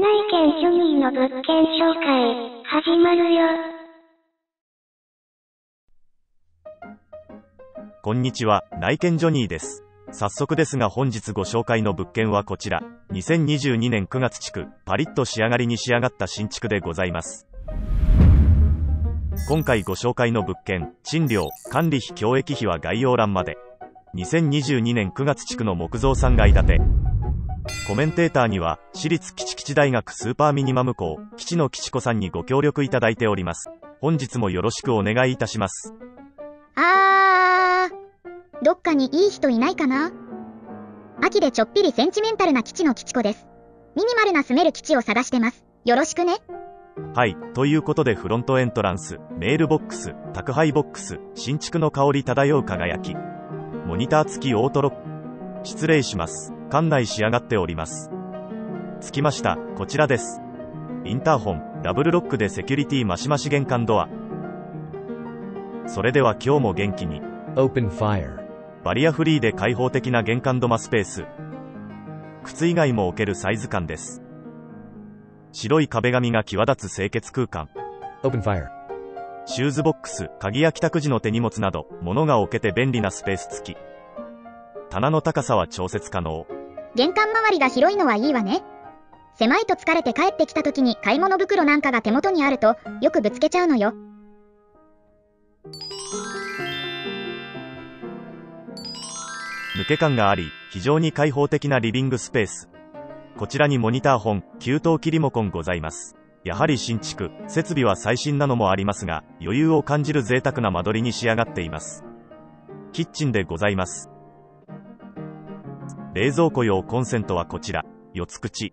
内見ジョニーの物件紹介、始まるよ。こんにちは、内見ジョニーです。早速ですが本日ご紹介の物件はこちら、2022年9月地区、パリッと仕上がりに仕上がった新築でございます。今回ご紹介の物件、賃料、管理費教益費は概要欄まで。2022年9月地区の木造3階建て。コメンテーターには、私立基地基地大学スーパーミニマム校、基地の基地子さんにご協力いただいております。本日もよろしくお願いいたします。あー、どっかにいい人いないかな？秋でちょっぴりセンチメンタルな基地の基地子です。ミニマルな住める基地を探してます。よろしくね。はい。ということでフロントエントランス、メールボックス、宅配ボックス、新築の香り漂う輝き。モニター付きオートロック。失礼します。館内仕上がっております。着きました。こちらです。インターホン、ダブルロックでセキュリティマシマシ玄関ドア。それでは今日も元気に。Open fire. バリアフリーで開放的な玄関土間スペース。靴以外も置けるサイズ感です。白い壁紙が際立つ清潔空間。Open fire. シューズボックス、鍵や帰宅時の手荷物など、物が置けて便利なスペース付き。棚の高さは調節可能。玄関周りが広いのはいいわね。狭いと疲れて帰ってきた時に買い物袋なんかが手元にあると、よくぶつけちゃうのよ。抜け感があり、非常に開放的なリビングスペース。こちらにモニター本、給湯器リモコンございます。やはり新築、設備は最新なのもありますが、余裕を感じる贅沢な間取りに仕上がっています。キッチンでございます。冷蔵庫用コンセントはこちら、四つ口。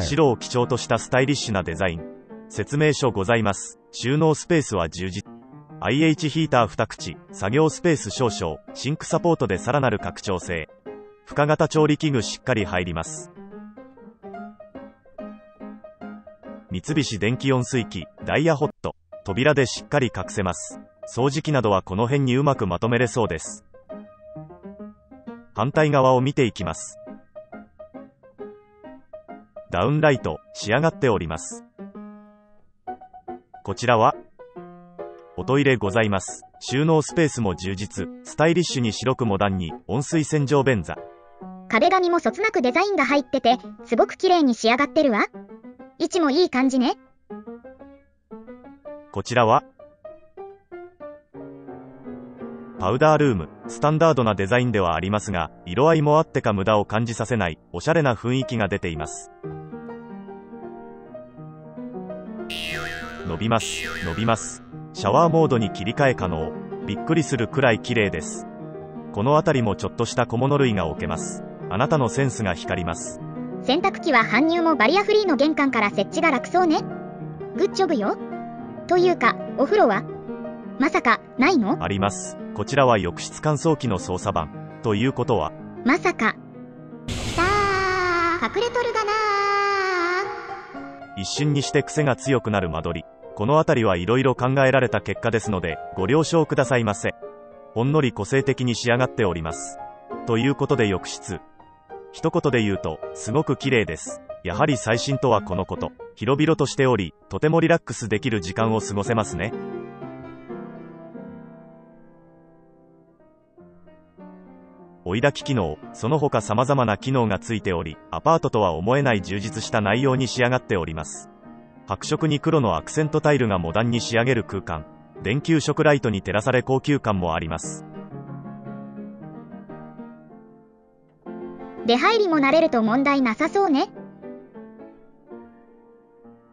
白を基調としたスタイリッシュなデザイン。説明書ございます。収納スペースは充実。IH ヒーター2口、作業スペース少々、シンクサポートでさらなる拡張性。深型調理器具しっかり入ります。三菱電気温水器、ダイヤホット。扉でしっかり隠せます。掃除機などはこの辺にうまくまとめれそうです。反対側を見ていきます。ダウンライト、仕上がっております。こちらは、おトイレございます。収納スペースも充実、スタイリッシュに白くモダンに、温水洗浄便座。壁紙もそつなくデザインが入ってて、すごく綺麗に仕上がってるわ。位置もいい感じね。こちらは、パウダールーム、スタンダードなデザインではありますが、色合いもあってか無駄を感じさせない、おしゃれな雰囲気が出ています。伸びます、伸びます。シャワーモードに切り替え可能。びっくりするくらい綺麗です。この辺りもちょっとした小物類が置けます。あなたのセンスが光ります。洗濯機は搬入もバリアフリーの玄関から設置が楽そうね。グッジョブよ。というか、お風呂はまさか、ないの？あります。こちらは浴室乾燥機の操作版。ということは、まさか。さあ、隠れとるがな一瞬にして癖が強くなる間取り。このあたりはいろいろ考えられた結果ですので、ご了承くださいませ。ほんのり個性的に仕上がっております。ということで浴室。一言で言うと、すごく綺麗です。やはり最新とはこのこと。広々としており、とてもリラックスできる時間を過ごせますね。追い焚き機能、その他様々な機能がついており、アパートとは思えない充実した内容に仕上がっております。白色に黒のアクセントタイルがモダンに仕上げる空間。電球色ライトに照らされ高級感もあります。出入りも慣れると問題なさそうね。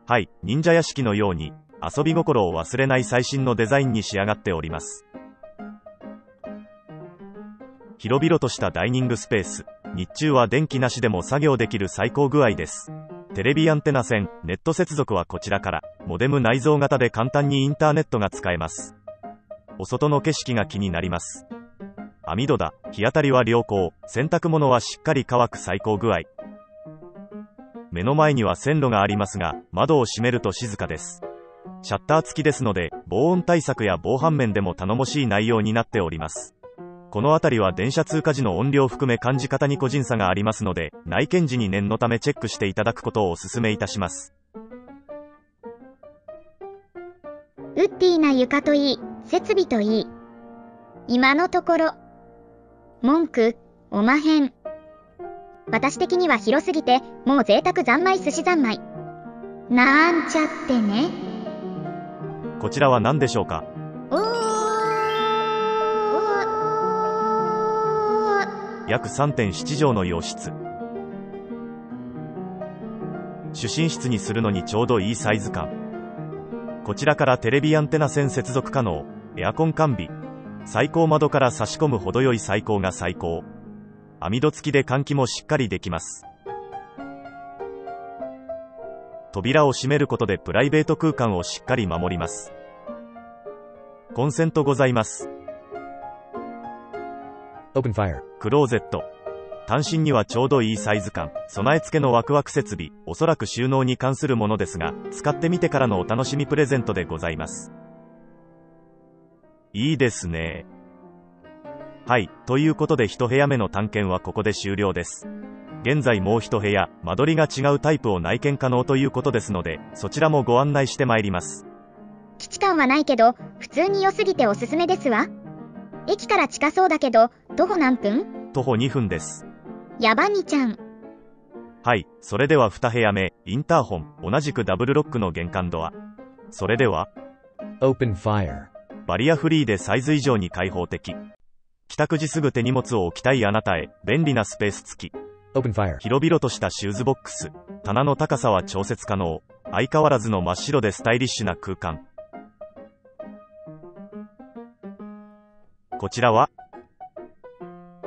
はい、忍者屋敷のように、遊び心を忘れない最新のデザインに仕上がっております。広々としたダイニングスペース。日中は電気なしでも作業できる最高具合です。テレビアンテナ線、ネット接続はこちらから、モデム内蔵型で簡単にインターネットが使えます。お外の景色が気になります。網戸だ、日当たりは良好、洗濯物はしっかり乾く最高具合。目の前には線路がありますが、窓を閉めると静かです。シャッター付きですので、防音対策や防犯面でも頼もしい内容になっております。このあたりは電車通過時の音量含め感じ方に個人差がありますので、内見時に念のためチェックしていただくことをお勧めいたします。ウッディな床といい、設備といい。今のところ。文句、おまへん。私的には広すぎて、もう贅沢三昧寿司三昧。なんちゃってね。こちらは何でしょうか？約3.7畳の洋室。主寝室にするのにちょうどいいサイズ感。こちらからテレビアンテナ線接続可能。エアコン完備。最高窓から差し込む程よい最高が最高。網戸付きで換気もしっかりできます。扉を閉めることでプライベート空間をしっかり守ります。コンセントございます。Open fire. クローゼット。単身にはちょうどいいサイズ感、備え付けのワクワク設備、おそらく収納に関するものですが、使ってみてからのお楽しみプレゼントでございます。いいですね。はい、ということで一部屋目の探検はここで終了です。現在もう一部屋、間取りが違うタイプを内見可能ということですので、そちらもご案内してまいります。基地感はないけど、普通に良すぎておすすめですわ。駅から近そうだけど、徒歩何分？徒歩2分です。ヤバニちゃん。はい、それでは2部屋目、インターホン、同じくダブルロックの玄関ドア。それでは、Open fire. バリアフリーでサイズ以上に開放的。帰宅時すぐ手荷物を置きたいあなたへ、便利なスペース付き。Open fire. 広々としたシューズボックス。棚の高さは調節可能。相変わらずの真っ白でスタイリッシュな空間。こちらは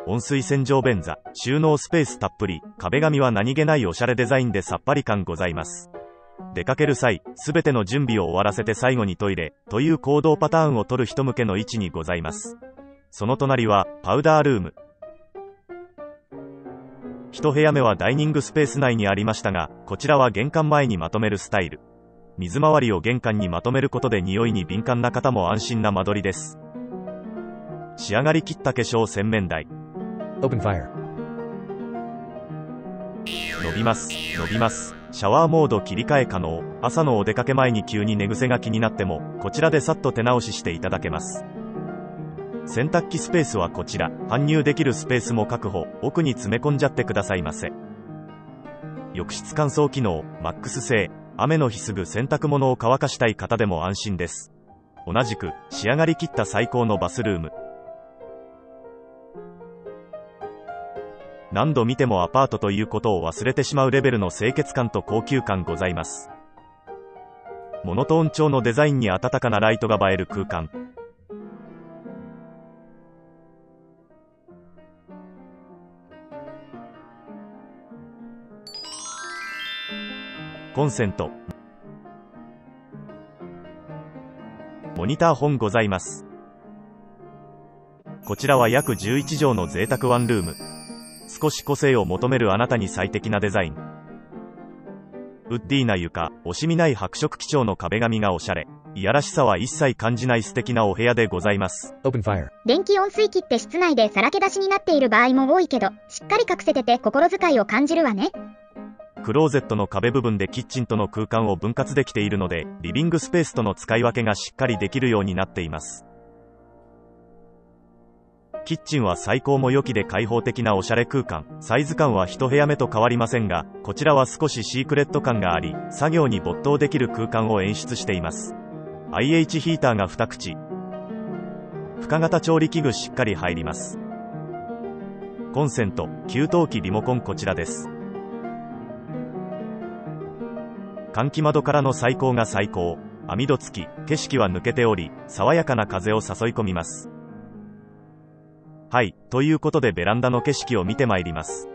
温水洗浄便座、収納スペースたっぷり、壁紙は何気ないおしゃれデザインでさっぱり感ございます。出かける際、すべての準備を終わらせて最後にトイレ、という行動パターンを取る人向けの位置にございます。その隣は、パウダールーム。一部屋目はダイニングスペース内にありましたが、こちらは玄関前にまとめるスタイル。水回りを玄関にまとめることで匂いに敏感な方も安心な間取りです。仕上がりきった化粧洗面台。Open fire. 伸びます、伸びます。シャワーモード切り替え可能。朝のお出かけ前に急に寝癖が気になっても、こちらでさっと手直ししていただけます。洗濯機スペースはこちら。搬入できるスペースも確保。奥に詰め込んじゃってくださいませ。浴室乾燥機能、マックス製。雨の日すぐ洗濯物を乾かしたい方でも安心です。同じく、仕上がりきった最高のバスルーム。何度見てもアパートということを忘れてしまうレベルの清潔感と高級感ございます。モノトーン調のデザインに温かなライトが映える空間。コンセント。モニター本ございます。こちらは約11畳の贅沢ワンルーム。少し個性を求めるあなたに最適なデザイン。ウッディーな床、惜しみない白色基調の壁紙がおしゃれ。いやらしさは一切感じない素敵なお部屋でございます。Open fire. 電気温水器って室内でさらけ出しになっている場合も多いけど、しっかり隠せてて心遣いを感じるわね。クローゼットの壁部分でキッチンとの空間を分割できているので、リビングスペースとの使い分けがしっかりできるようになっています。キッチンは最高も良きで開放的なおしゃれ空間。サイズ感は一部屋目と変わりませんが、こちらは少しシークレット感があり、作業に没頭できる空間を演出しています。IH ヒーターが2口。深型調理器具しっかり入ります。コンセント、給湯器リモコンこちらです。換気窓からの最高が最高。網戸付き、景色は抜けており、爽やかな風を誘い込みます。はい、ということでベランダの景色を見てまいります。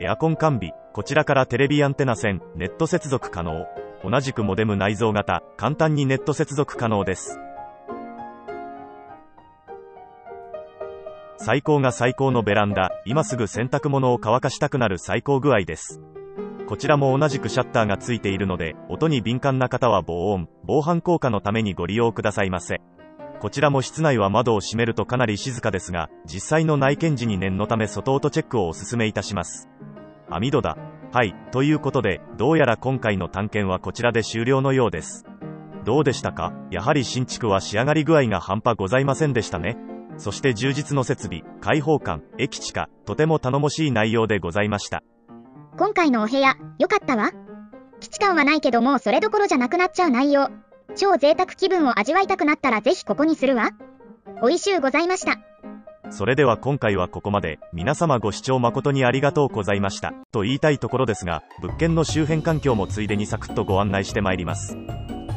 エアコン完備、こちらからテレビアンテナ線、ネット接続可能。同じくモデム内蔵型、簡単にネット接続可能です。最高が最高のベランダ、今すぐ洗濯物を乾かしたくなる最高具合です。こちらも同じくシャッターがついているので、音に敏感な方は防音、防犯効果のためにご利用くださいませ。こちらも室内は窓を閉めるとかなり静かですが、実際の内見時に念のため外音チェックをお勧めいたします。網戸だ。はい、ということで、どうやら今回の探検はこちらで終了のようです。どうでしたか？やはり新築は仕上がり具合が半端ございませんでしたね。そして充実の設備、開放感、駅地下、とても頼もしい内容でございました。今回のお部屋、良かったわ。基地感はないけどもうそれどころじゃなくなっちゃう内容。超贅沢気分を味わいたくなったらぜひここにするわ。美味しゅうございました。それでは今回はここまで、皆様ご視聴誠にありがとうございました。と言いたいところですが、物件の周辺環境もついでにサクッとご案内してまいります。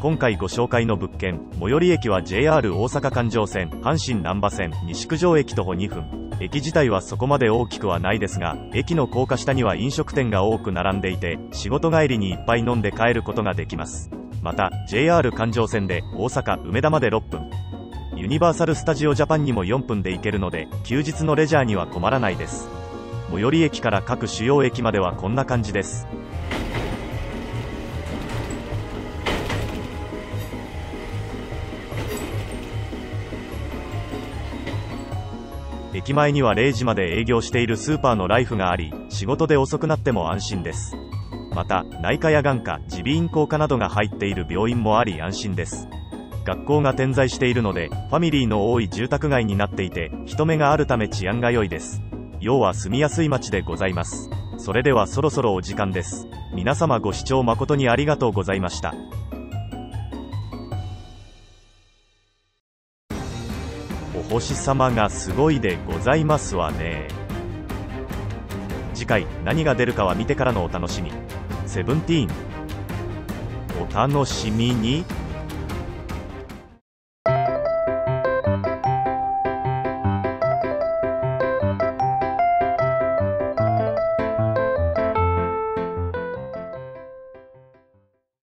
今回ご紹介の物件、最寄り駅は JR 大阪環状線、阪神難波線、西九条駅徒歩2分。駅自体はそこまで大きくはないですが、駅の高架下には飲食店が多く並んでいて、仕事帰りにいっぱい飲んで帰ることができます。また、JR 環状線で大阪梅田まで6分。ユニバーサル・スタジオ・ジャパンにも4分で行けるので、休日のレジャーには困らないです。最寄り駅から各主要駅まではこんな感じです。駅前には0時まで営業しているスーパーのライフがあり、仕事で遅くなっても安心です。また、内科や眼科、耳鼻咽喉科などが入っている病院もあり安心です。学校が点在しているので、ファミリーの多い住宅街になっていて、人目があるため治安が良いです。要は住みやすい街でございます。それではそろそろお時間です。皆様ご視聴誠にありがとうございましたお。星様がすごいでございますわね次回何が出るかは見てからのお楽しみセブンティーン。お楽しみに。